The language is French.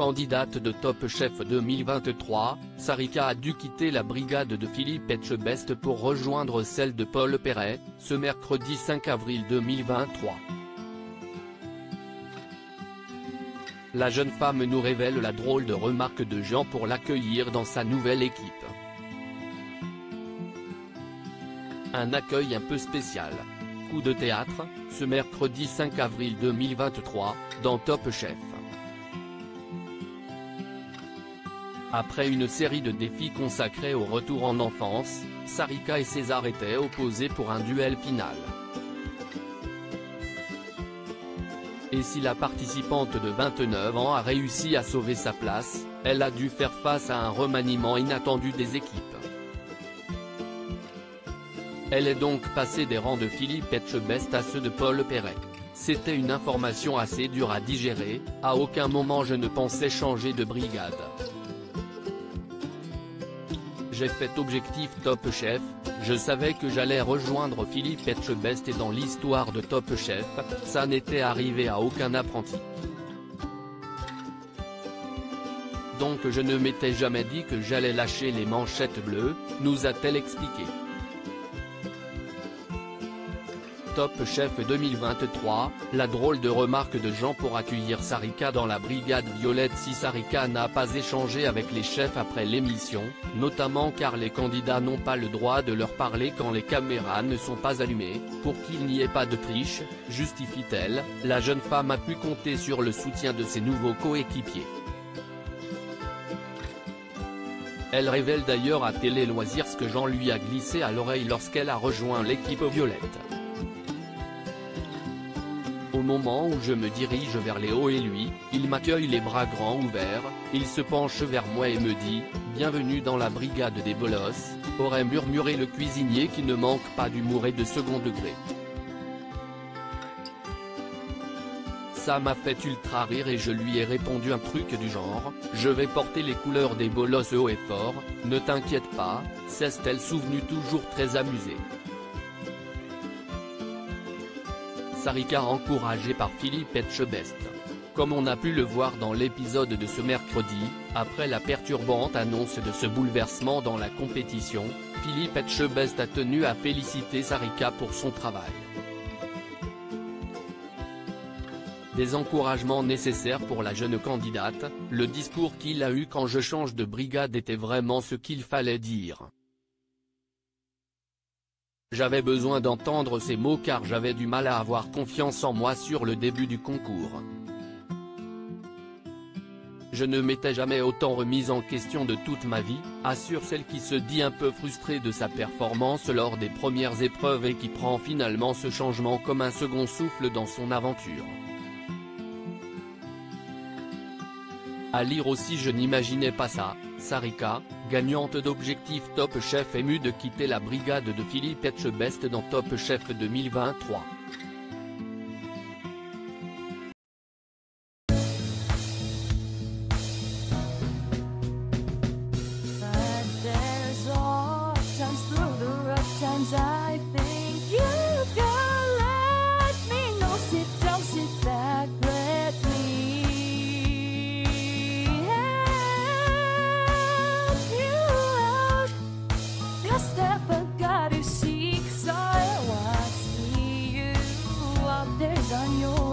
Candidate de Top Chef 2023, Sarika a dû quitter la brigade de Philippe Etchebest pour rejoindre celle de Paul Perret, ce mercredi 5 avril 2023. La jeune femme nous révèle la drôle de remarque de Jean pour l'accueillir dans sa nouvelle équipe. Un accueil un peu spécial. Coup de théâtre, ce mercredi 5 avril 2023, dans Top Chef. Après une série de défis consacrés au retour en enfance, Sarika et César étaient opposés pour un duel final. Et si la participante de 29 ans a réussi à sauver sa place, elle a dû faire face à un remaniement inattendu des équipes. Elle est donc passée des rangs de Philippe Etchebest à ceux de Paul Perret. C'était une information assez dure à digérer, à aucun moment je ne pensais changer de brigade. J'ai fait objectif Top Chef, je savais que j'allais rejoindre Philippe Etchebest et dans l'histoire de Top Chef, ça n'était arrivé à aucun apprenti. Donc je ne m'étais jamais dit que j'allais lâcher les manchettes bleues, nous a-t-elle expliqué. Top Chef 2023, la drôle de remarque de Jean pour accueillir Sarika dans la brigade violette si Sarika n'a pas échangé avec les chefs après l'émission, notamment car les candidats n'ont pas le droit de leur parler quand les caméras ne sont pas allumées, pour qu'il n'y ait pas de triche, justifie-t-elle, la jeune femme a pu compter sur le soutien de ses nouveaux coéquipiers. Elle révèle d'ailleurs à Télé Loisirs ce que Jean lui a glissé à l'oreille lorsqu'elle a rejoint l'équipe violette. Moment où je me dirige vers Léo et lui, il m'accueille les bras grands ouverts, il se penche vers moi et me dit « Bienvenue dans la brigade des bolosses », aurait murmuré le cuisinier qui ne manque pas d'humour et de second degré. Ça m'a fait ultra rire et je lui ai répondu un truc du genre, je vais porter les couleurs des bolosses haut et fort, ne t'inquiète pas, s'est-elle souvenue toujours très amusée. Sarika encouragée par Philippe Etchebest. Comme on a pu le voir dans l'épisode de ce mercredi, après la perturbante annonce de ce bouleversement dans la compétition, Philippe Etchebest a tenu à féliciter Sarika pour son travail. Des encouragements nécessaires pour la jeune candidate, le discours qu'il a eu quand je change de brigade était vraiment ce qu'il fallait dire. J'avais besoin d'entendre ces mots car j'avais du mal à avoir confiance en moi sur le début du concours. Je ne m'étais jamais autant remise en question de toute ma vie, assure celle qui se dit un peu frustrée de sa performance lors des premières épreuves et qui prend finalement ce changement comme un second souffle dans son aventure. À lire aussi je n'imaginais pas ça, Sarika, gagnante d'objectif Top Chef émue de quitter la brigade de Philippe Etchebest dans Top Chef 2023. there's on your